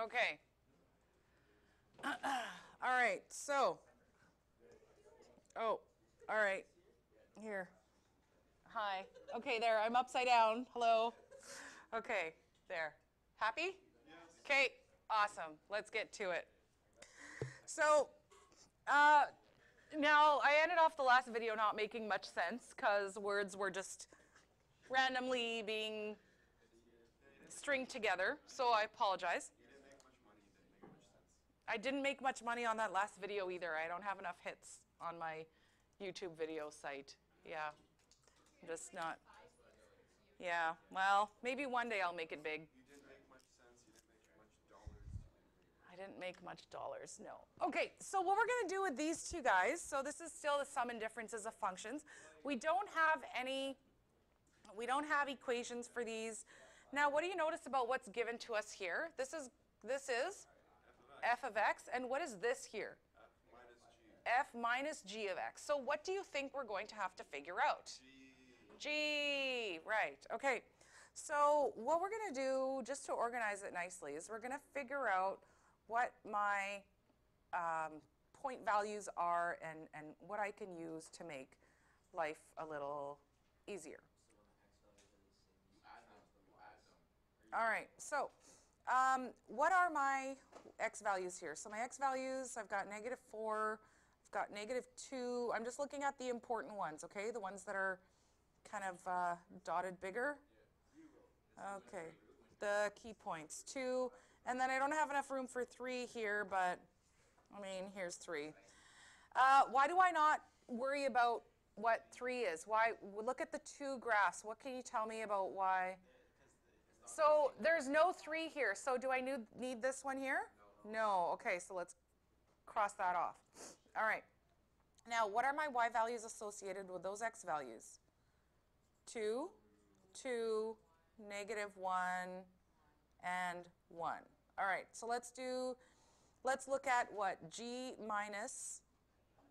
Okay. all right, so. Oh, all right. Here. Hi. Okay, there. I'm upside down. Hello. Okay, there. Happy? Yes. Okay, awesome. Let's get to it. So, uh, now I ended off the last video not making much sense because words were just randomly being stringed together, so I apologize. I didn't make much money on that last video either. I don't have enough hits on my YouTube video site. Yeah, I'm just not. Yeah, well, maybe one day I'll make it big. I didn't make much dollars, no. Okay, so what we're going to do with these two guys, so this is still the sum and differences of functions. We don't have any, we don't have equations for these. Now, what do you notice about what's given to us here? This is, this is f of x, and what is this here? F minus g. f minus g of x. So what do you think we're going to have to figure out? G. G, right, okay. So what we're going to do, just to organize it nicely, is we're going to figure out what my um, point values are and, and what I can use to make life a little easier. All right, so um, what are my x values here? So my x values, I've got negative 4, I've got negative 2. I'm just looking at the important ones, okay? The ones that are kind of uh, dotted bigger. Okay, the key points, 2. And then I don't have enough room for 3 here, but I mean, here's 3. Uh, why do I not worry about what 3 is? Why? Look at the two graphs. What can you tell me about why? So there's no 3 here. So do I need, need this one here? No. Okay, so let's cross that off. All right. Now, what are my y values associated with those x values? 2, 2, negative 1, and 1. All right, so let's do, let's look at what g minus,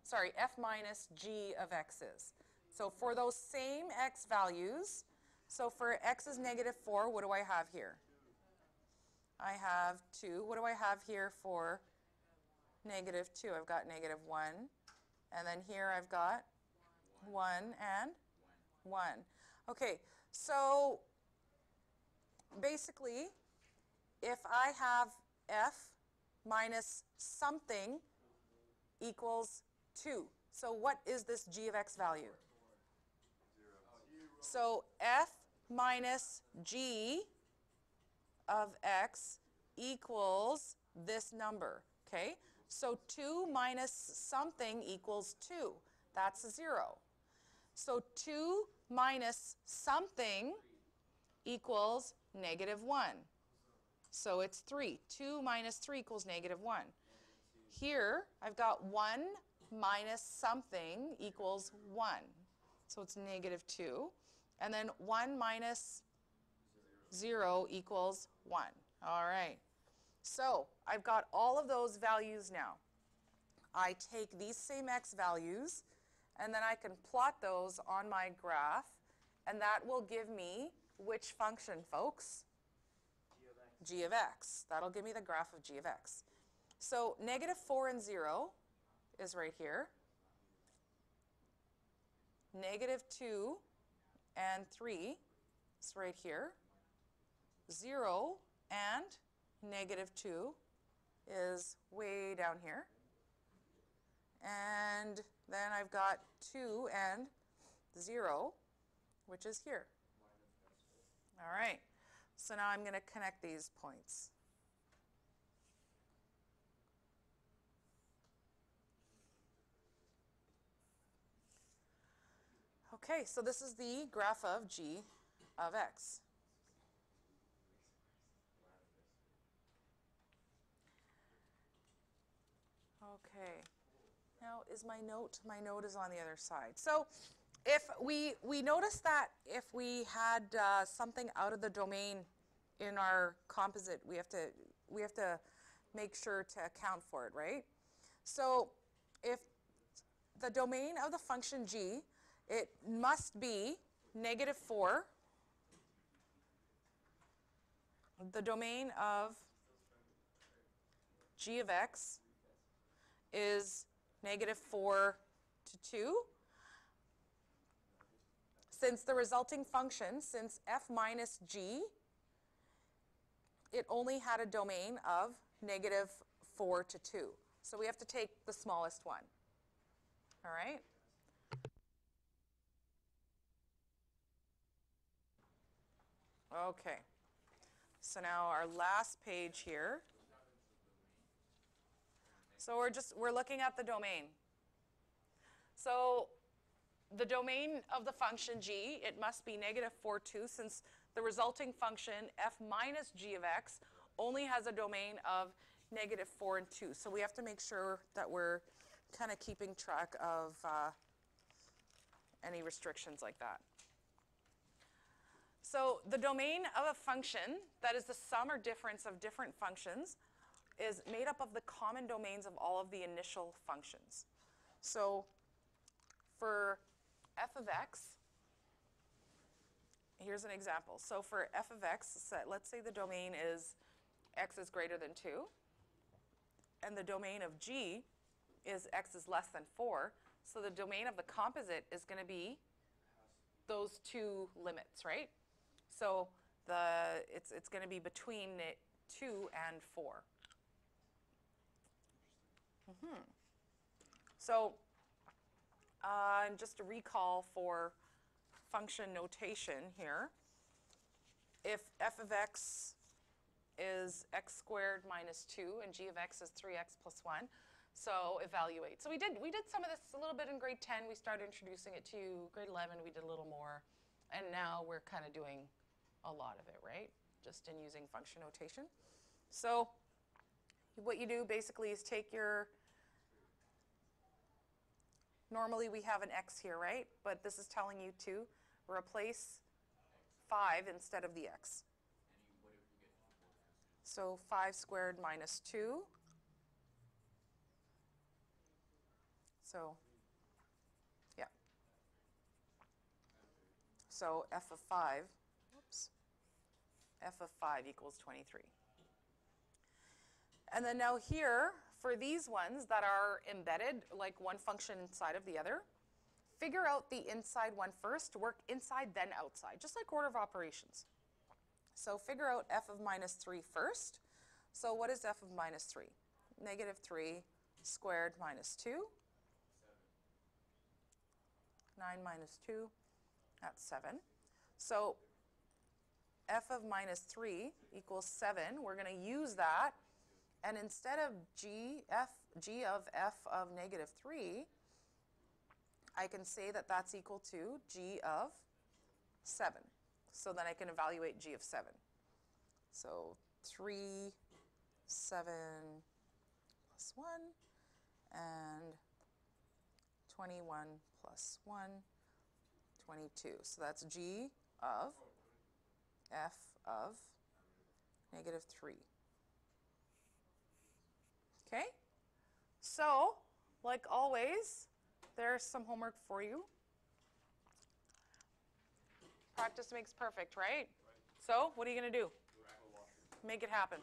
sorry, f minus g of x is. So for those same x values, so for x is negative 4, what do I have here? I have 2. What do I have here for negative 2? I've got negative 1. And then here I've got 1 and 1. Okay, so basically, if I have f minus something equals 2. So what is this g of x value? So f minus g of x equals this number, okay? So 2 minus something equals 2. That's a 0. So 2 minus something equals negative 1. So it's 3. 2 minus 3 equals negative 1. Here, I've got 1 minus something equals 1. So it's negative 2. And then 1 minus 0 equals 1. All right. So I've got all of those values now. I take these same x values, and then I can plot those on my graph, and that will give me which function, folks? G of x. g of x. That'll give me the graph of g of x. So negative 4 and 0 is right here. Negative 2 and 3 is right here. 0 and negative 2 is way down here. And then I've got 2 and 0, which is here. All right. So now I'm going to connect these points. Okay, so this is the graph of g of x. Okay. Now, is my note? My note is on the other side. So if we, we notice that if we had uh, something out of the domain in our composite, we have to, we have to make sure to account for it, right? So if the domain of the function g, it must be negative 4, the domain of g of x is negative 4 to 2. Since the resulting function, since f minus g, it only had a domain of negative 4 to 2. So we have to take the smallest one. All right? Okay. So now our last page here. So we're just, we're looking at the domain. So the domain of the function g, it must be negative 4, 2, since the resulting function f minus g of x only has a domain of negative 4 and 2. So we have to make sure that we're kind of keeping track of uh, any restrictions like that. So the domain of a function that is the sum or difference of different functions is made up of the common domains of all of the initial functions. So for f of x, here's an example. So for f of x, let's say the domain is x is greater than 2, and the domain of g is x is less than 4. So the domain of the composite is going to be those two limits, right? So the it's it's going to be between it 2 and 4. Mhm. So uh, just a recall for function notation here, if f of x is x squared minus 2 and g of x is 3x plus 1, so evaluate. So we did we did some of this a little bit in grade 10. We started introducing it to. Grade 11 we did a little more. And now we're kind of doing a lot of it, right? Just in using function notation. So what you do basically is take your Normally we have an x here, right? But this is telling you to replace 5 instead of the x. So 5 squared minus 2. So, yeah. So f of 5, whoops, f of 5 equals 23. And then now here, for these ones that are embedded, like one function inside of the other, figure out the inside one first, work inside then outside, just like order of operations. So figure out f of minus 3 first. So what is f of minus 3? Negative 3 squared minus 2. 9 minus 2, that's 7. So f of minus 3 equals 7. We're going to use that. And instead of g, f, g of f of negative 3, I can say that that's equal to g of 7. So then I can evaluate g of 7. So 3, 7 plus 1, and 21 plus 1, 22. So that's g of f of negative 3. Okay? So, like always, there's some homework for you. Practice makes perfect, right? So, what are you going to do? Make it happen.